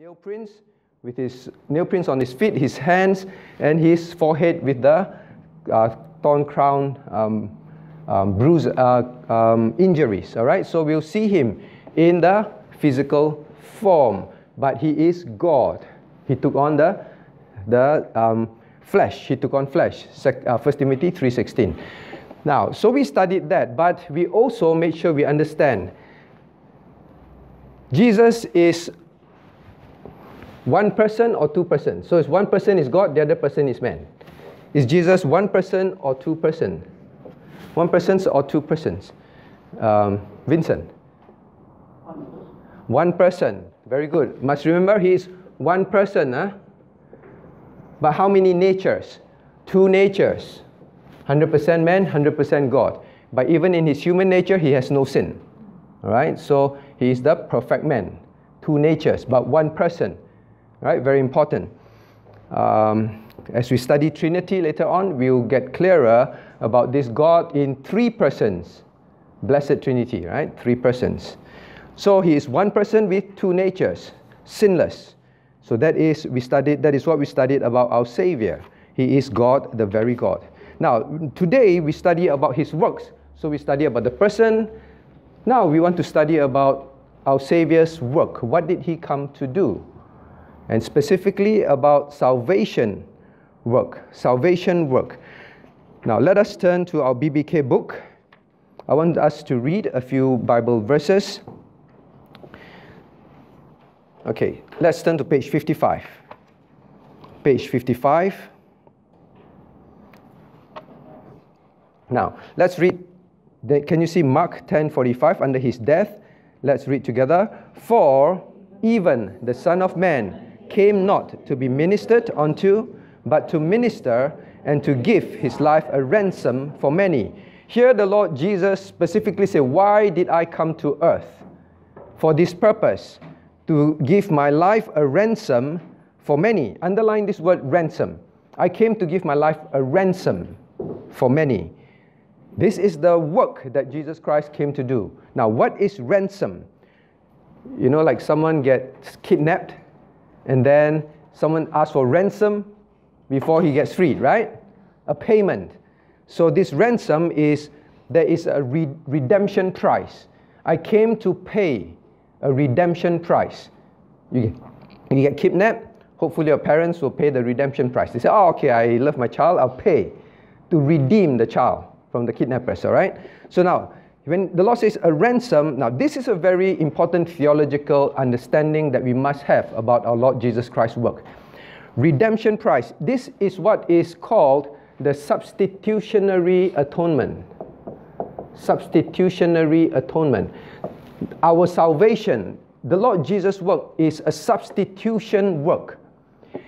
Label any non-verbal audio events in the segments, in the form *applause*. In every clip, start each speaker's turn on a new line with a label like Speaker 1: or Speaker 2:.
Speaker 1: nail prints with his nail prints on his feet, his hands, and his forehead with the uh, crown um, um, bruise uh, um, injuries. All right, so we'll see him in the physical form, but he is God. He took on the the um, flesh. He took on flesh. Sec, uh, 1 Timothy 3:16. Now, so we studied that, but we also made sure we understand Jesus is one person or two persons. So it's one person is God, the other person is man. Is Jesus one person or two person? One person or two persons? Um, Vincent. One person. Very good. Must remember he is one person. Huh? But how many natures? Two natures. 100% man, 100% God. But even in his human nature, he has no sin. All right? So he is the perfect man. Two natures, but one person. Right? Very important. Um, as we study Trinity later on, we'll get clearer about this God in three persons. Blessed Trinity, right? Three persons. So he is one person with two natures, sinless. So that is we studied that is what we studied about our Savior. He is God, the very God. Now, today we study about his works. So we study about the person. Now we want to study about our Savior's work. What did he come to do? And specifically about salvation work. Salvation work. Now let us turn to our BBK book. I want us to read a few Bible verses. Okay, let's turn to page 55. Page 55. Now, let's read. Can you see Mark 10:45 under his death? Let's read together. For even the Son of Man came not to be ministered unto, but to minister and to give his life a ransom for many. Here the Lord Jesus specifically said, Why did I come to earth? For this purpose, to give my life a ransom for many. Underline this word ransom. I came to give my life a ransom for many. This is the work that Jesus Christ came to do. Now, what is ransom? You know, like someone gets kidnapped and then someone asks for ransom before he gets freed, right? A payment. So, this ransom is there is a re- redemption price. I came to pay a redemption price. You get, you get kidnapped, hopefully your parents will pay the redemption price. They say, oh, okay, I love my child, I'll pay to redeem the child from the kidnappers, all right? So now, when the law says a ransom, now this is a very important theological understanding that we must have about our Lord Jesus Christ's work. Redemption price, this is what is called the substitutionary atonement. Substitutionary atonement. Our salvation, the Lord Jesus' work is a substitution work.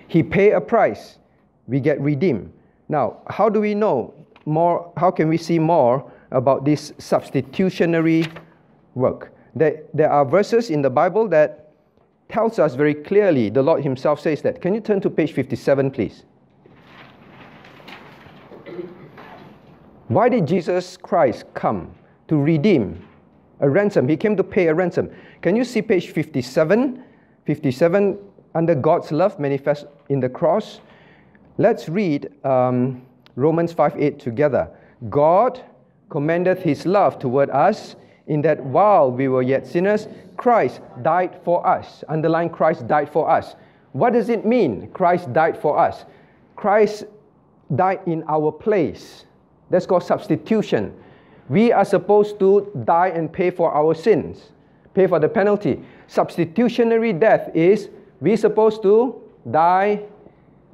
Speaker 1: He paid a price, we get redeemed. Now, how do we know more, how can we see more about this substitutionary work? There, there are verses in the Bible that tells us very clearly, the Lord himself says that. Can you turn to page 57, please? Why did Jesus Christ come? To redeem a ransom. He came to pay a ransom. Can you see page 57? 57, under God's love manifest in the cross. Let's read um, Romans 5 8 together. God commendeth his love toward us in that while we were yet sinners, Christ died for us. Underline Christ died for us. What does it mean? Christ died for us. Christ died in our place. That's called substitution. We are supposed to die and pay for our sins, pay for the penalty. Substitutionary death is we're supposed to die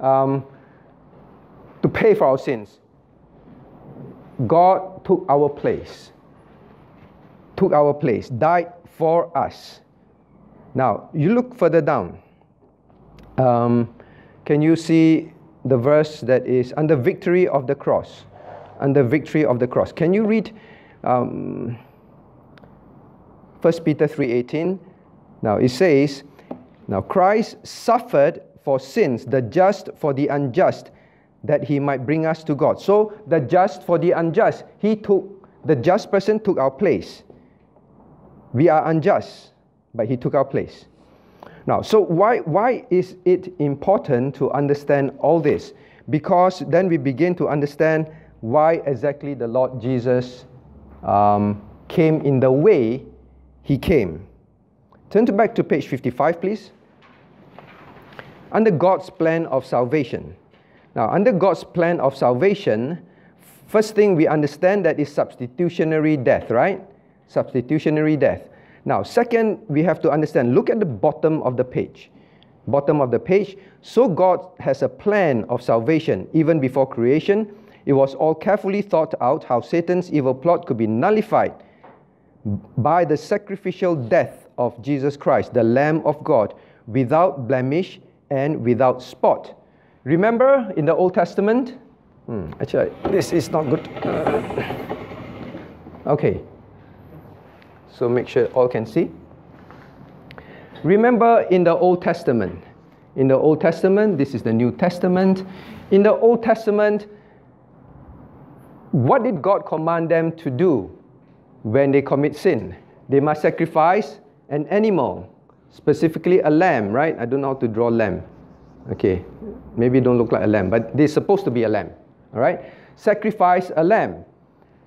Speaker 1: um, to pay for our sins. God took our place, took our place, died for us. Now, you look further down. Um, can you see the verse that is under victory of the cross? Under victory of the cross. Can you read um, 1 Peter 3:18? Now it says, "Now Christ suffered for sins, the just for the unjust, that he might bring us to God. So the just for the unjust, he took the just person took our place. We are unjust, but he took our place. Now, so why, why is it important to understand all this? Because then we begin to understand why exactly the Lord Jesus um, came in the way he came. Turn to back to page 55, please. Under God's plan of salvation. Now, under God's plan of salvation, first thing we understand that is substitutionary death, right? Substitutionary death. Now, second, we have to understand, look at the bottom of the page. Bottom of the page. So God has a plan of salvation even before creation. It was all carefully thought out how Satan's evil plot could be nullified by the sacrificial death of Jesus Christ, the Lamb of God, without blemish and without spot. Remember in the Old Testament? Hmm, actually, this is not good. Uh, okay. So make sure all can see. Remember in the Old Testament, in the Old Testament, this is the New Testament. In the Old Testament, what did God command them to do when they commit sin? They must sacrifice an animal, specifically a lamb, right? I don't know how to draw lamb. Okay, maybe don't look like a lamb, but they're supposed to be a lamb, all right? Sacrifice a lamb.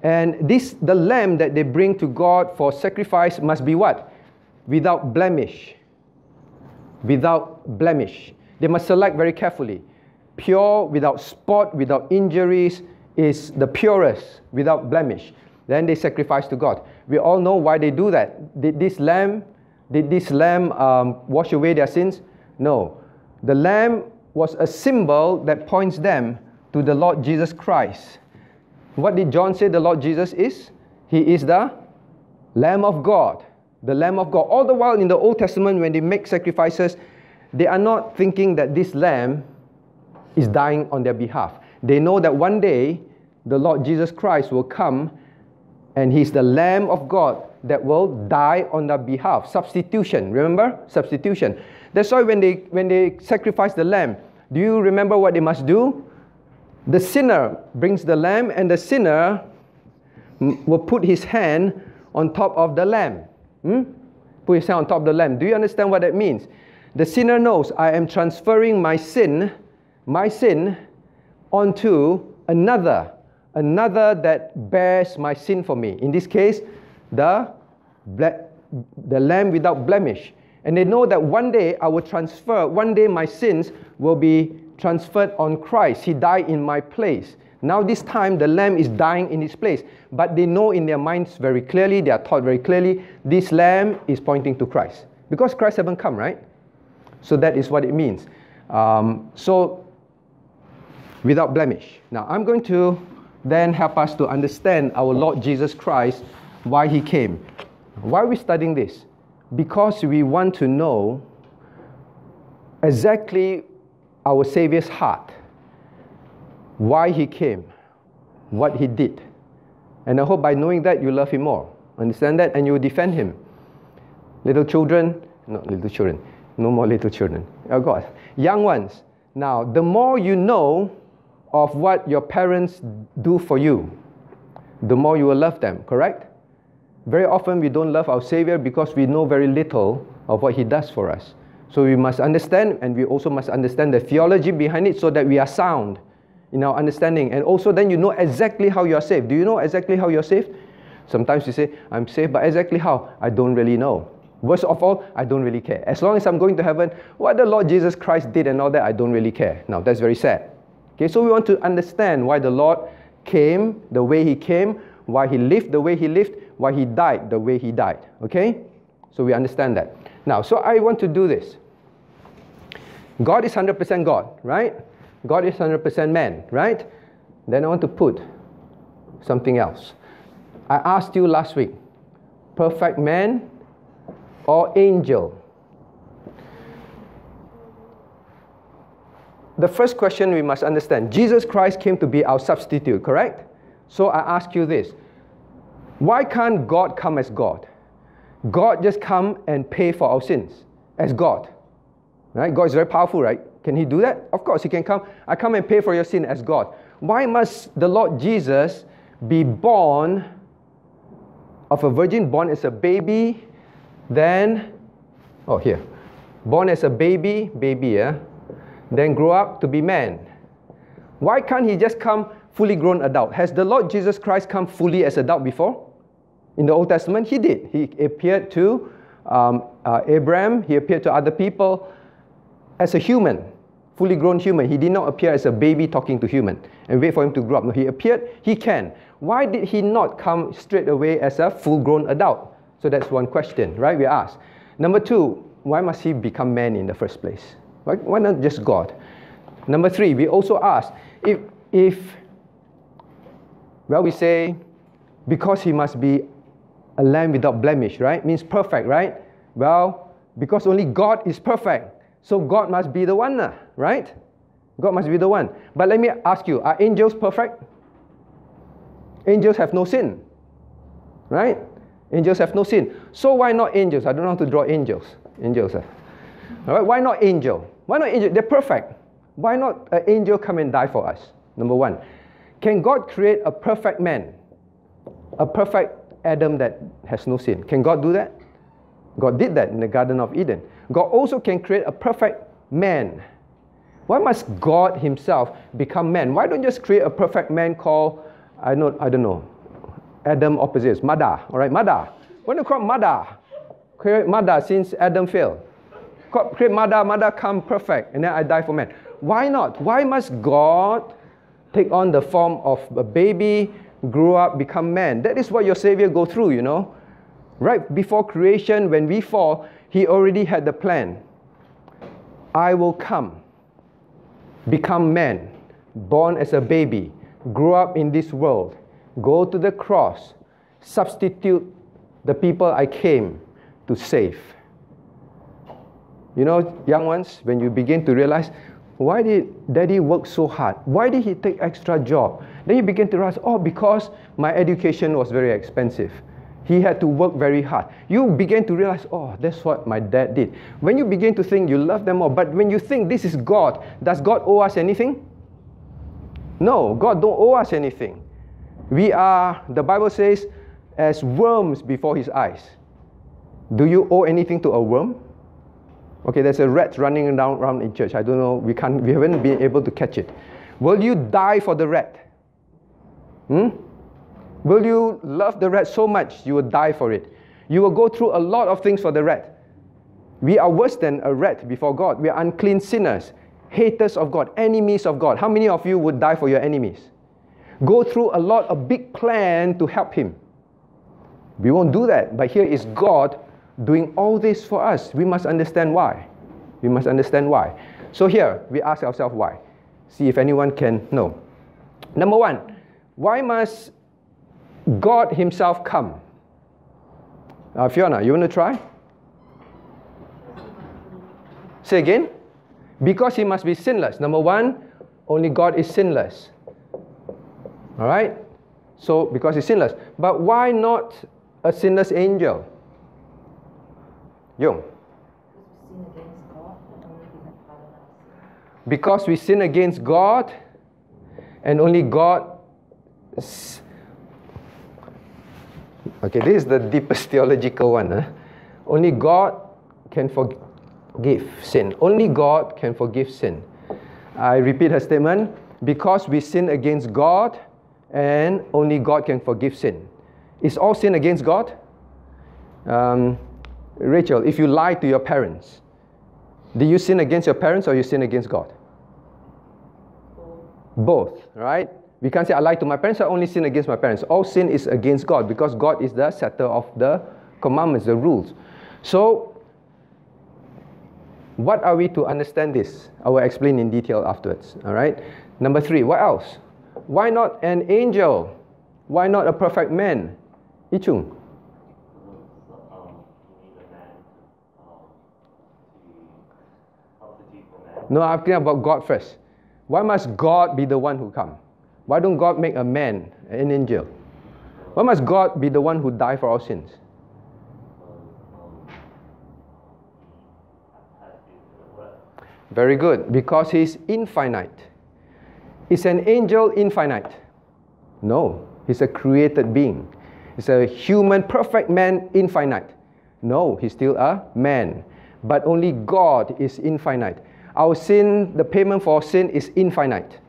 Speaker 1: And this, the lamb that they bring to God for sacrifice must be what? Without blemish. Without blemish. They must select very carefully. Pure, without spot, without injuries, is the purest, without blemish. Then they sacrifice to God. We all know why they do that. Did this lamb, did this lamb um, wash away their sins? No. The lamb was a symbol that points them to the Lord Jesus Christ. What did John say the Lord Jesus is? He is the Lamb of God. The Lamb of God. All the while in the Old Testament, when they make sacrifices, they are not thinking that this lamb is dying on their behalf. They know that one day the Lord Jesus Christ will come and He's the Lamb of God that will die on their behalf. Substitution, remember? Substitution. That's why when they, when they sacrifice the lamb, do you remember what they must do? The sinner brings the lamb, and the sinner will put his hand on top of the lamb. Hmm? Put his hand on top of the lamb. Do you understand what that means? The sinner knows I am transferring my sin, my sin, onto another, another that bears my sin for me. In this case, the, the lamb without blemish. And they know that one day I will transfer, one day my sins will be transferred on Christ. He died in my place. Now, this time, the lamb is dying in its place. But they know in their minds very clearly, they are taught very clearly, this lamb is pointing to Christ. Because Christ haven't come, right? So that is what it means. Um, so, without blemish. Now, I'm going to then help us to understand our Lord Jesus Christ, why he came. Why are we studying this? Because we want to know exactly our Savior's heart, why He came, what He did. And I hope by knowing that you love Him more. Understand that? And you will defend Him. Little children, not little children, no more little children. Oh God. Young ones. Now, the more you know of what your parents do for you, the more you will love them, correct? Very often we don't love our Savior because we know very little of what He does for us. So we must understand, and we also must understand the theology behind it so that we are sound in our understanding. And also, then you know exactly how you are saved. Do you know exactly how you're saved? Sometimes you say, I'm saved, but exactly how? I don't really know. Worst of all, I don't really care. As long as I'm going to heaven, what the Lord Jesus Christ did and all that, I don't really care. Now, that's very sad. Okay, so we want to understand why the Lord came the way He came, why He lived the way He lived, why He died the way He died. Okay? So we understand that. Now, so I want to do this. God is 100% God, right? God is 100% man, right? Then I want to put something else. I asked you last week perfect man or angel? The first question we must understand Jesus Christ came to be our substitute, correct? So I ask you this why can't God come as God? God just come and pay for our sins as God. Right? God is very powerful, right? Can he do that? Of course, he can come. I come and pay for your sin as God. Why must the Lord Jesus be born of a virgin, born as a baby, then, oh, here. born as a baby, baby, yeah, then grow up to be man. Why can't he just come fully grown adult? Has the Lord Jesus Christ come fully as adult before? In the Old Testament, he did. He appeared to um, uh, Abraham, he appeared to other people as a human, fully grown human. He did not appear as a baby talking to human and wait for him to grow up. No, he appeared, he can. Why did he not come straight away as a full grown adult? So that's one question, right? We ask. Number two, why must he become man in the first place? Why, why not just God? Number three, we also ask if, if, well, we say, because he must be a lamb without blemish, right? Means perfect, right? Well, because only God is perfect. So God must be the one, right? God must be the one. But let me ask you are angels perfect? Angels have no sin, right? Angels have no sin. So why not angels? I don't know how to draw angels. Angels. Uh. All right, why not angel? Why not angel? They're perfect. Why not an angel come and die for us? Number one. Can God create a perfect man? A perfect Adam that has no sin. Can God do that? God did that in the Garden of Eden. God also can create a perfect man. Why must God Himself become man? Why don't just create a perfect man called, I know, I don't know, Adam opposites, Mada, all right, Mada. Why don't you call Mada? Create Mada since Adam failed. Create Mada, Mada come perfect, and then I die for man. Why not? Why must God take on the form of a baby, grow up, become man? That is what your Savior go through, you know. Right before creation, when we fall, He already had the plan. I will come, become man, born as a baby, grow up in this world, go to the cross, substitute the people I came to save. You know, young ones, when you begin to realize, why did daddy work so hard? Why did he take extra job? Then you begin to realize, oh, because my education was very expensive. He had to work very hard. You begin to realize, oh, that's what my dad did. When you begin to think you love them more, but when you think this is God, does God owe us anything? No, God don't owe us anything. We are, the Bible says, as worms before his eyes. Do you owe anything to a worm? Okay, there's a rat running around, around in church. I don't know, we, can't, we haven't been able to catch it. Will you die for the rat? Hmm? Will you love the rat so much you will die for it? You will go through a lot of things for the rat. We are worse than a rat before God. We are unclean sinners, haters of God, enemies of God. How many of you would die for your enemies? Go through a lot, a big plan to help Him. We won't do that. But here is God doing all this for us. We must understand why. We must understand why. So here, we ask ourselves why. See if anyone can know. Number one, why must God Himself come? Uh, Fiona, you want to try? Say again. Because He must be sinless. Number one, only God is sinless. All right? So, because He's sinless. But why not a sinless angel? Yung. Because we sin against God and only God. Okay, this is the deepest theological one. Huh? Only God can forgive sin. Only God can forgive sin. I repeat her statement because we sin against God and only God can forgive sin. Is all sin against God? Um, Rachel, if you lie to your parents, do you sin against your parents or you sin against God? Both, right? We can't say I lie to my parents, I only sin against my parents. All sin is against God because God is the setter of the commandments, the rules. So, what are we to understand this? I will explain in detail afterwards. All right. Number three, what else? Why not an angel? Why not a perfect man? Ichung. No, I'm thinking about God first. Why must God be the one who come? Why don't God make a man, an angel? Why must God be the one who die for our sins? Very good, because he's infinite. Is an angel infinite? No, he's a created being. He's a human, perfect man, infinite. No, he's still a man. but only God is infinite. Our sin, the payment for sin is infinite.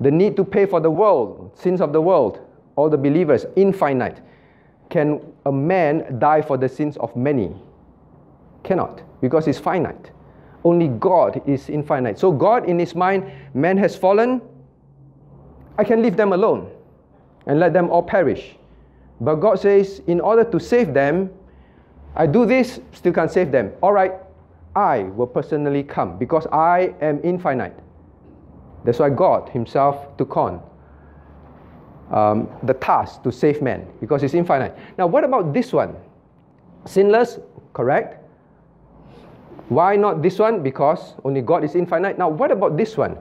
Speaker 1: The need to pay for the world, sins of the world, all the believers, infinite. Can a man die for the sins of many? Cannot, because it's finite. Only God is infinite. So, God, in His mind, man has fallen. I can leave them alone and let them all perish. But God says, in order to save them, I do this, still can't save them. All right, I will personally come because I am infinite. That's why God Himself took on um, the task to save man because He's infinite. Now, what about this one? Sinless, correct? Why not this one? Because only God is infinite. Now, what about this one?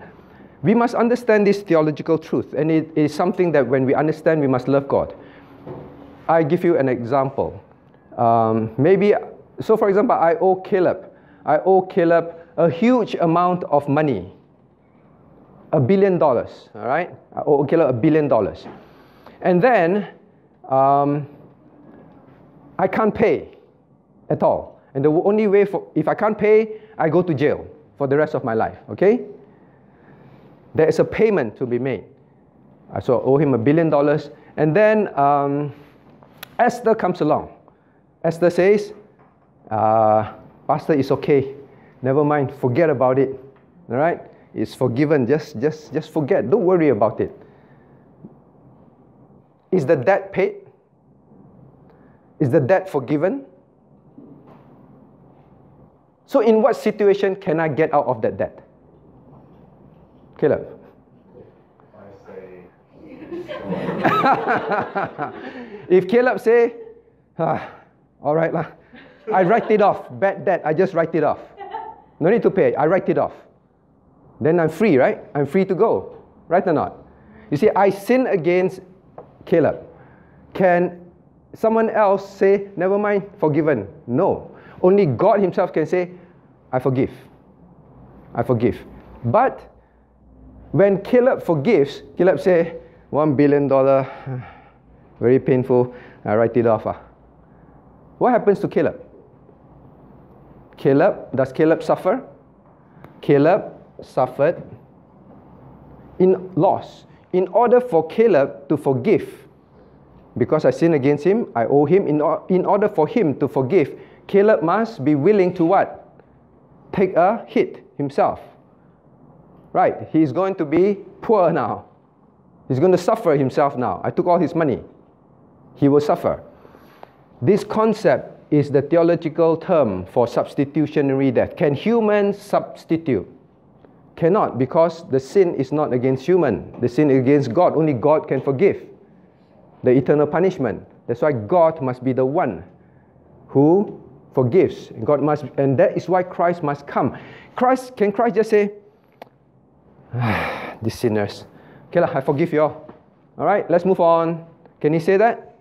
Speaker 1: We must understand this theological truth, and it is something that when we understand, we must love God. I give you an example. Um, maybe, so for example, I owe Caleb, I owe Caleb a huge amount of money, a billion dollars, all right? I owe Caleb a billion dollars. And then um, I can't pay at all. And the only way for, if I can't pay, I go to jail for the rest of my life, okay? There is a payment to be made. So I owe him a billion dollars. And then um, Esther comes along. Esther says, uh, Pastor, it's okay. Never mind. Forget about it. All right? It's forgiven. Just, just, just forget. Don't worry about it. Is the debt paid? Is the debt forgiven? So, in what situation can I get out of that debt? Caleb. I say. *laughs* if Caleb say, ah, all right lah, I write it off. Bad debt. I just write it off. No need to pay. I write it off. Then I'm free, right? I'm free to go, right or not? You see, I sin against Caleb. Can someone else say, never mind, forgiven? No. Only God Himself can say, I forgive. I forgive. But when Caleb forgives, Caleb say, one billion dollar, *sighs* very painful, I write it off. Uh. What happens to Caleb? Caleb, does Caleb suffer? Caleb suffered in loss. In order for Caleb to forgive, because I sinned against him, I owe him, in, in order for him to forgive, Caleb must be willing to what? Take a hit himself. Right, he's going to be poor now. He's going to suffer himself now. I took all his money. He will suffer. This concept is the theological term for substitutionary death. Can humans substitute? Cannot, because the sin is not against human. The sin is against God. Only God can forgive the eternal punishment. That's why God must be the one who forgives. God must, and that is why Christ must come. Christ, can Christ just say, *sighs* these sinners. Okay, lah, I forgive you all. All right, let's move on. Can he say that?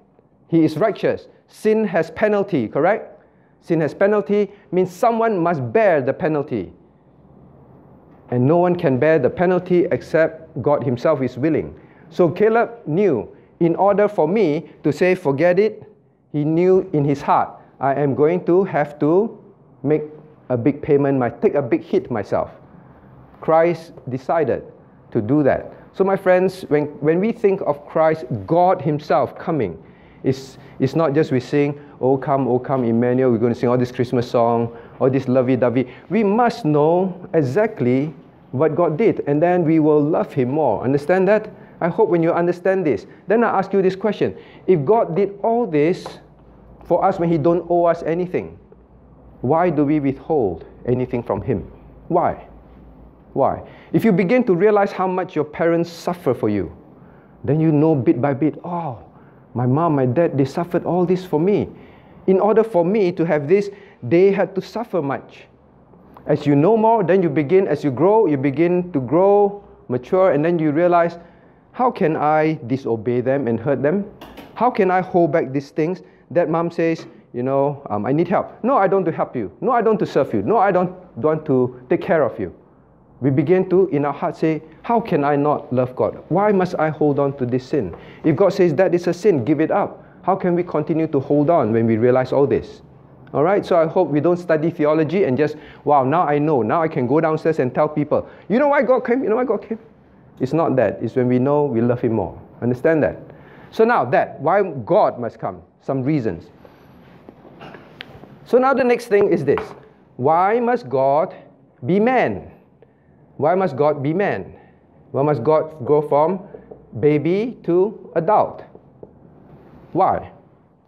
Speaker 1: He is righteous. Sin has penalty, correct? Sin has penalty means someone must bear the penalty. And no one can bear the penalty except God Himself is willing. So Caleb knew in order for me to say, forget it, he knew in his heart, I am going to have to make a big payment, my, take a big hit myself. Christ decided to do that. So, my friends, when, when we think of Christ, God Himself coming, it's, it's not just we sing, Oh come, oh come, Emmanuel, we're going to sing all this Christmas song, all this lovey dovey. We must know exactly what God did, and then we will love Him more. Understand that? I hope when you understand this, then I ask you this question. If God did all this for us when He don't owe us anything, why do we withhold anything from Him? Why? Why? If you begin to realize how much your parents suffer for you, then you know bit by bit, oh, my mom, my dad, they suffered all this for me. In order for me to have this, they had to suffer much. As you know more, then you begin, as you grow, you begin to grow, mature, and then you realize, how can I disobey them and hurt them? How can I hold back these things? That mom says, you know, um, I need help. No, I don't to help you. No, I don't to serve you. No, I don't want to take care of you we begin to, in our heart, say, How can I not love God? Why must I hold on to this sin? If God says that is a sin, give it up. How can we continue to hold on when we realize all this? All right, so I hope we don't study theology and just, wow, now I know. Now I can go downstairs and tell people, you know why God came? You know why God came? It's not that. It's when we know we love Him more. Understand that? So now that, why God must come? Some reasons. So now the next thing is this. Why must God be man? Why must God be man? Why must God go from baby to adult? Why?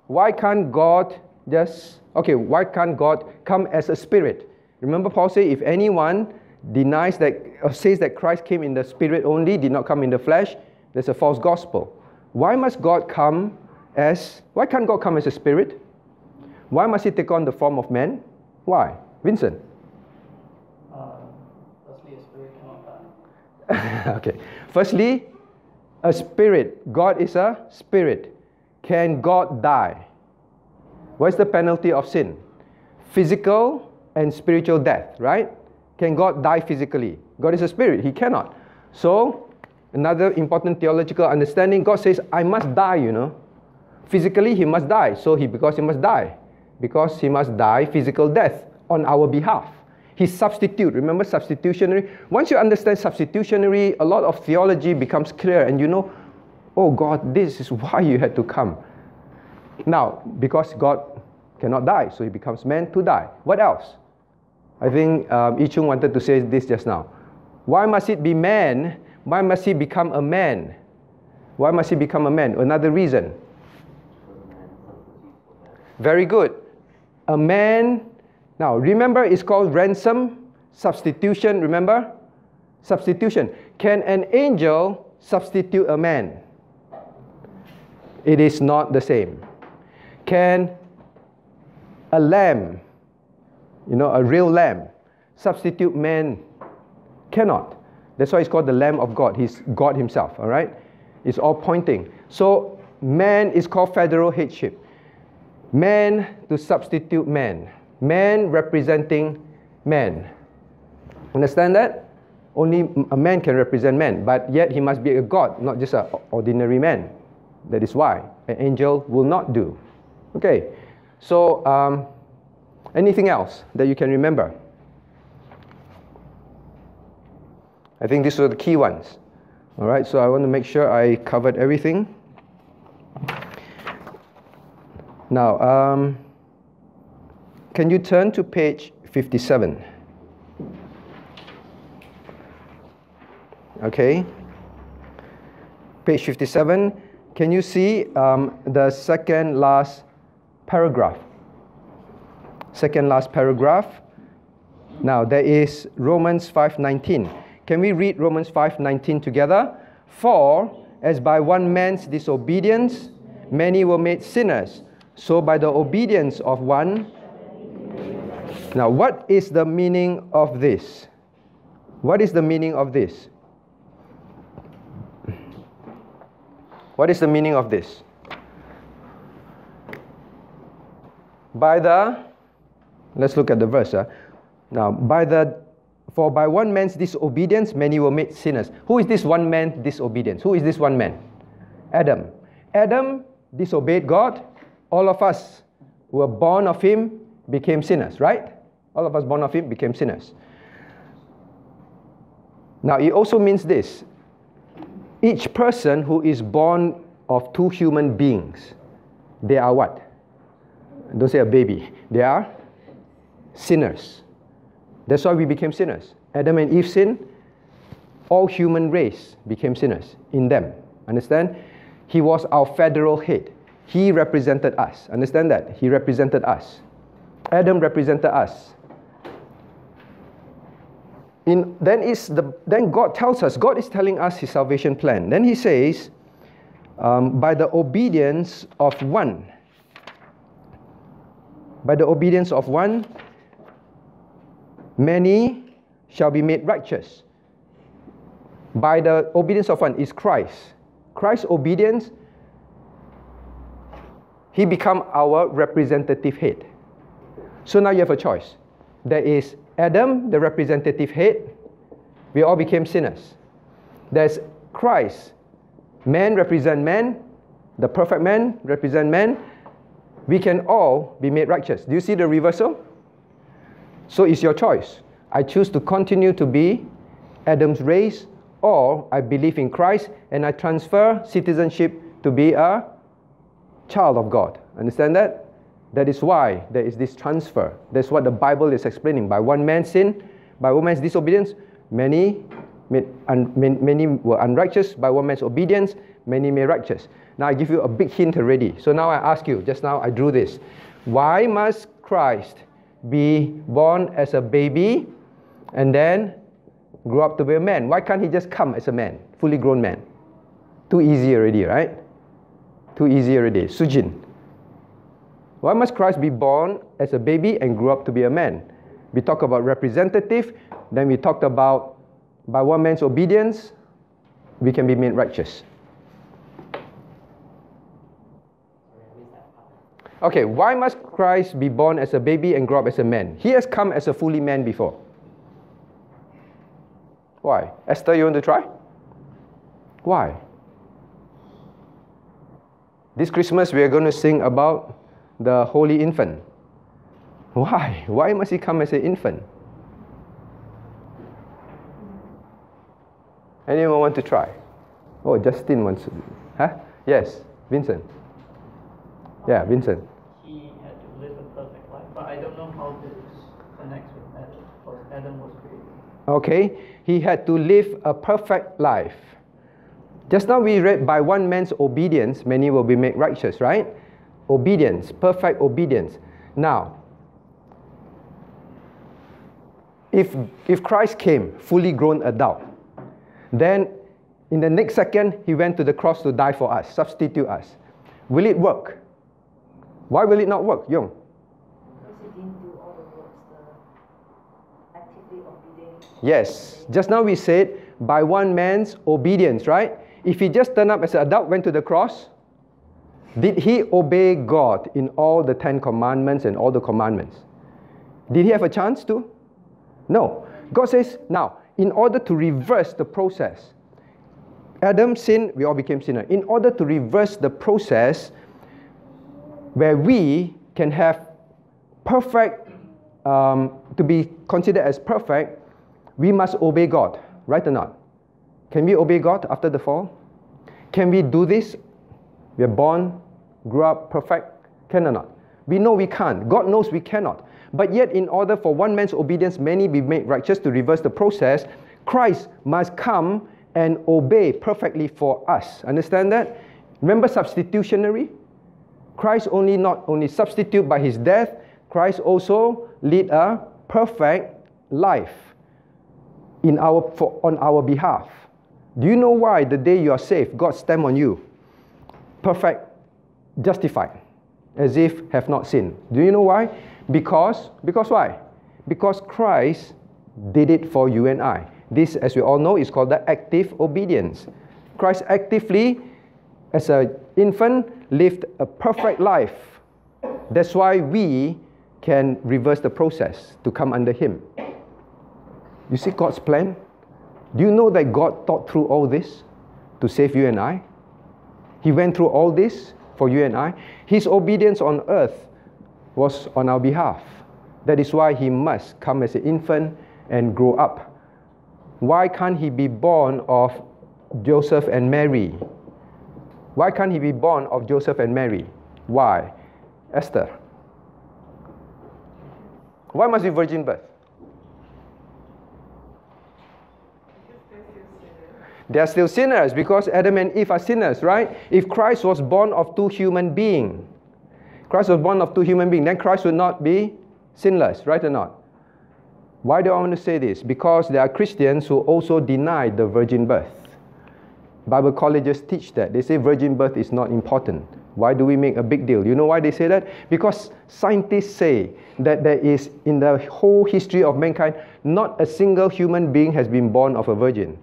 Speaker 1: Why can't God just, okay, why can't God come as a spirit? Remember, Paul said, if anyone denies that, or says that Christ came in the spirit only, did not come in the flesh, there's a false gospel. Why must God come as, why can't God come as a spirit? Why must he take on the form of man? Why? Vincent?
Speaker 2: Uh, firstly, a spirit cannot die. *laughs*
Speaker 1: okay. Firstly, a spirit. God is a spirit. Can God die? What's the penalty of sin? Physical and spiritual death, right? Can God die physically? God is a spirit. He cannot. So, another important theological understanding God says, I must die, you know. Physically, he must die. So, he, because he must die, because he must die physical death on our behalf. He's substitute. Remember substitutionary? Once you understand substitutionary, a lot of theology becomes clear and you know, oh God, this is why you had to come. Now, because God cannot die, so he becomes man to die. What else? I think um, Chung wanted to say this just now. Why must it be man? Why must he become a man? Why must he become a man? Another reason. Very good. A man now, remember, it's called ransom, substitution. Remember? Substitution. Can an angel substitute a man? It is not the same. Can a lamb, you know, a real lamb, substitute man? Cannot. That's why it's called the Lamb of God. He's God Himself, all right? It's all pointing. So, man is called federal headship. Man to substitute man man representing man. Understand that? Only a man can represent man, but yet he must be a god, not just an ordinary man. That is why an angel will not do. Okay, so um, anything else that you can remember? I think these are the key ones. All right, so I want to make sure I covered everything. Now, um, can you turn to page 57? Okay. Page 57. Can you see um, the second last paragraph? Second last paragraph. Now there is Romans 5:19. Can we read Romans 5:19 together? For as by one man's disobedience many were made sinners, so by the obedience of one now, what is the meaning of this? What is the meaning of this? What is the meaning of this? By the, let's look at the verse. Uh. Now, by the, for by one man's disobedience, many were made sinners. Who is this one man disobedience? Who is this one man? Adam. Adam disobeyed God. All of us were born of him became sinners, right? All of us born of him became sinners. Now, it also means this each person who is born of two human beings, they are what? Don't say a baby. They are sinners. That's why we became sinners. Adam and Eve sinned. All human race became sinners in them. Understand? He was our federal head. He represented us. Understand that? He represented us. Adam represented us. In, then, is the, then God tells us, God is telling us his salvation plan. Then he says, um, by the obedience of one, by the obedience of one, many shall be made righteous. By the obedience of one is Christ. Christ's obedience, he become our representative head. So now you have a choice. There is Adam, the representative head. We all became sinners. There's Christ. Man represent man. The perfect man represent man. we can all be made righteous. Do you see the reversal? So it's your choice. I choose to continue to be Adam's race, or I believe in Christ and I transfer citizenship to be a child of God. Understand that? That is why there is this transfer. That's what the Bible is explaining. By one man's sin, by one man's disobedience, many, many were unrighteous. By one man's obedience, many made righteous. Now I give you a big hint already. So now I ask you, just now I drew this. Why must Christ be born as a baby and then grow up to be a man? Why can't he just come as a man, fully grown man? Too easy already, right? Too easy already. Sujin. Why must Christ be born as a baby and grow up to be a man? We talk about representative, then we talked about by one man's obedience, we can be made righteous. Okay, why must Christ be born as a baby and grow up as a man? He has come as a fully man before. Why? Esther, you want to try? Why? This Christmas, we are going to sing about the Holy Infant. Why? Why must he come as an infant? Anyone want to try? Oh, Justin wants to. Huh? Yes, Vincent. Yeah, Vincent.
Speaker 2: He had to live a perfect life, but I don't know how this connects with Adam, because Adam was created.
Speaker 1: Okay, he had to live a perfect life. Just now we read by one man's obedience, many will be made righteous, right? Obedience, perfect obedience. Now, if, if Christ came, fully grown adult, then in the next second, he went to the cross to die for us, substitute us. Will it work? Why will it not work, Young? Consisting to all the acts of obeying yes, just now we said by one man's obedience, right? If he just turned up as an adult, went to the cross, did he obey God in all the Ten Commandments and all the commandments? Did he have a chance to? No. God says, now, in order to reverse the process, Adam sinned, we all became sinners. In order to reverse the process where we can have perfect, um, to be considered as perfect, we must obey God, right or not? Can we obey God after the fall? Can we do this? We are born, grew up perfect, can or not? We know we can't. God knows we cannot. But yet, in order for one man's obedience, many be made righteous to reverse the process, Christ must come and obey perfectly for us. Understand that? Remember substitutionary? Christ only not only substitute by his death, Christ also lead a perfect life in our, for, on our behalf. Do you know why the day you are saved, God stamp on you? Perfect, justified, as if have not sinned. Do you know why? Because, because why? Because Christ did it for you and I. This, as we all know, is called the active obedience. Christ actively, as an infant, lived a perfect life. That's why we can reverse the process to come under Him. You see God's plan? Do you know that God thought through all this to save you and I? He went through all this for you and I. His obedience on earth was on our behalf. That is why he must come as an infant and grow up. Why can't he be born of Joseph and Mary? Why can't he be born of Joseph and Mary? Why? Esther. Why must be virgin birth? They are still sinners because Adam and Eve are sinners, right? If Christ was born of two human beings, Christ was born of two human beings, then Christ would not be sinless, right or not? Why do I want to say this? Because there are Christians who also deny the virgin birth. Bible colleges teach that. They say virgin birth is not important. Why do we make a big deal? You know why they say that? Because scientists say that there is, in the whole history of mankind, not a single human being has been born of a virgin.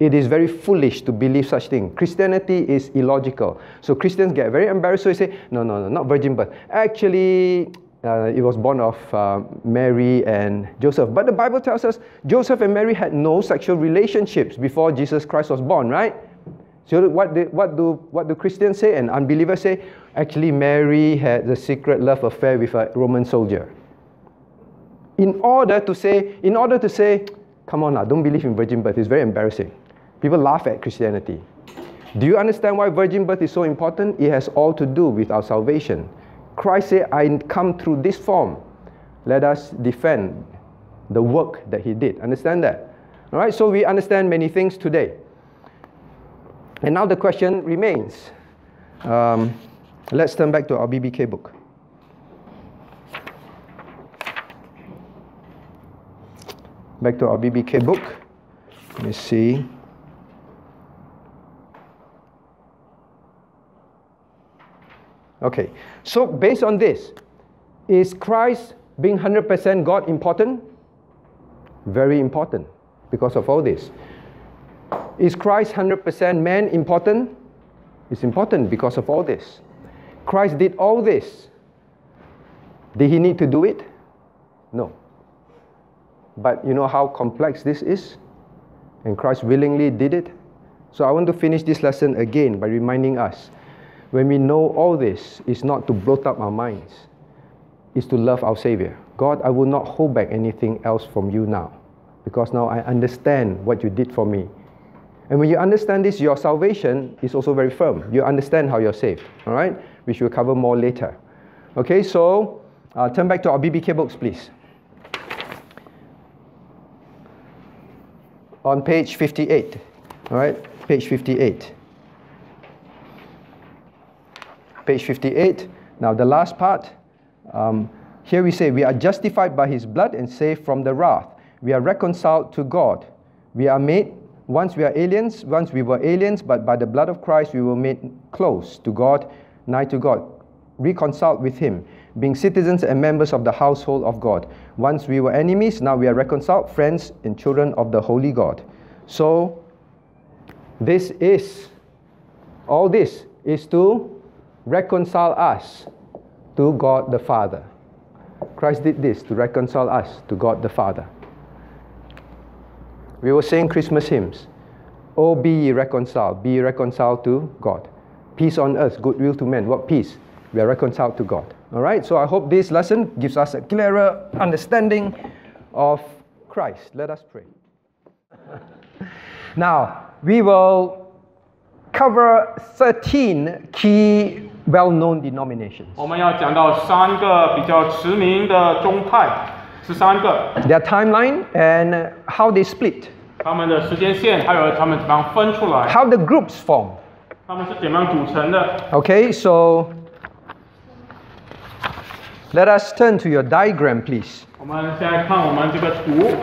Speaker 1: It is very foolish to believe such thing. Christianity is illogical. So Christians get very embarrassed. So they say, no, no, no, not virgin birth. Actually, uh, it was born of uh, Mary and Joseph. But the Bible tells us Joseph and Mary had no sexual relationships before Jesus Christ was born, right? So what do, what do, what do Christians say and unbelievers say? Actually, Mary had a secret love affair with a Roman soldier. In order to say, in order to say, come on now, don't believe in virgin birth. It's very embarrassing. People laugh at Christianity. Do you understand why virgin birth is so important? It has all to do with our salvation. Christ said, I come through this form. Let us defend the work that he did. Understand that? All right, so we understand many things today. And now the question remains. Um, let's turn back to our BBK book. Back to our BBK book. Let me see. Okay, so based on this, is Christ being 100% God important? Very important because of all this. Is Christ 100% man important? It's important because of all this. Christ did all this. Did he need to do it? No. But you know how complex this is? And Christ willingly did it. So I want to finish this lesson again by reminding us when we know all this, is not to bloat up our minds, is to love our Savior. God, I will not hold back anything else from you now because now I understand what you did for me. And when you understand this, your salvation is also very firm. You understand how you're saved, all right? Which we'll cover more later. Okay, so uh, turn back to our BBK books, please. On page 58, all right? Page 58. Page 58. Now, the last part. Um, here we say, We are justified by his blood and saved from the wrath. We are reconciled to God. We are made, once we are aliens, once we were aliens, but by the blood of Christ we were made close to God, nigh to God, reconciled with him, being citizens and members of the household of God. Once we were enemies, now we are reconciled, friends and children of the holy God. So, this is, all this is to reconcile us to God the Father. Christ did this to reconcile us to God the Father. We were saying Christmas hymns. Oh, be ye reconciled, be ye reconciled to God. Peace on earth, goodwill to men. What peace? We are reconciled to God. All right, so I hope this lesson gives us a clearer understanding of Christ. Let us pray. *laughs* now, we will cover 13 key well known denominations.
Speaker 3: 我们要讲到三个比较驰名的宗派，是三个，
Speaker 1: Their timeline and how they split,
Speaker 3: 他们的时间线，还有他们怎么样分出来，
Speaker 1: how the groups form.
Speaker 3: 他们是怎么样组成的。
Speaker 1: Okay, so let us turn to your diagram, please.
Speaker 3: 我们现在看我们这个图，